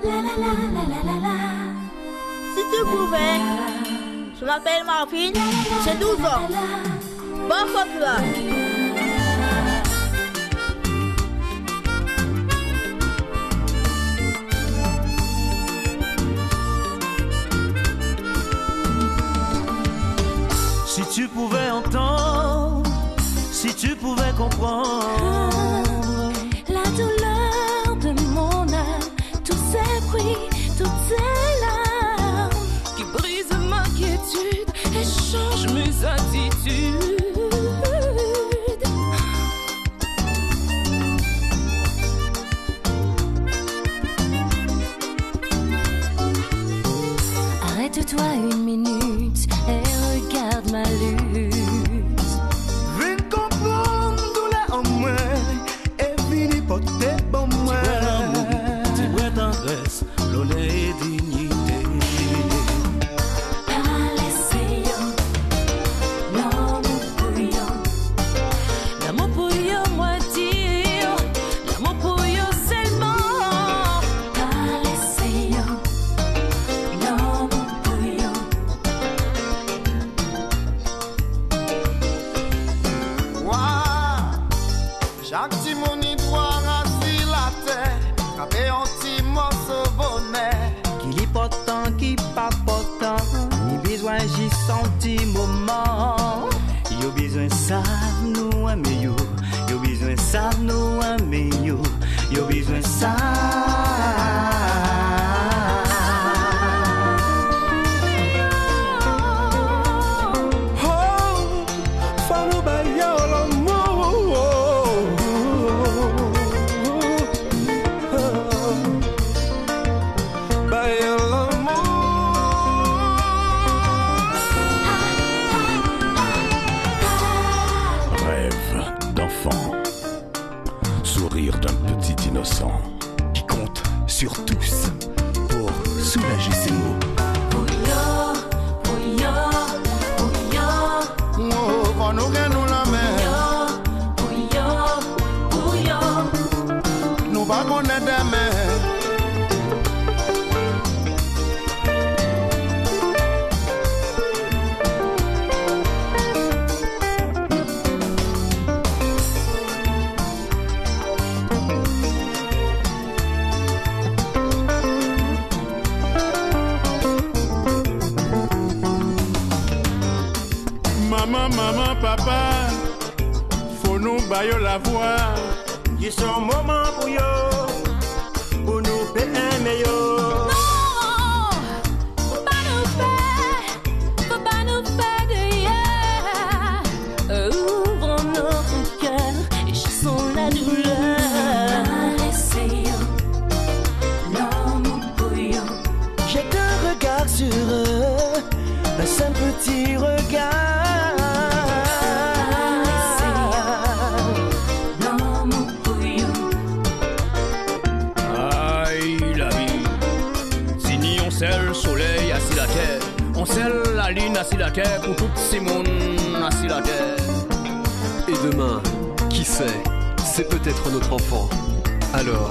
Si tu pouvais, je m'appelle Marvin, j'ai 12 ans. Bonne là. Si tu pouvais entendre, si tu pouvais comprendre Arrête-toi une minute Chak ti mouni dwa rasi la te Kabe yon ti mors bonè. Ki li potan, ki pa potan Ni bezwen jisan ti mouman. Yo bezwen sa nou ame yo. Yo bezwen sa nou ame yo. Yo bezwen sa Sourire d'un petit innocent qui compte sur tous pour soulager ses maux. Maman, maman, papa, faut nous bailler la voix. Il son moment pour yo, pour nous aimer yo. Non, faut sait le soleil assis la terre, on sait la lune assis la terre pour toutes ces mondes assis la terre. Et demain, qui sait, c'est peut-être notre enfant. Alors,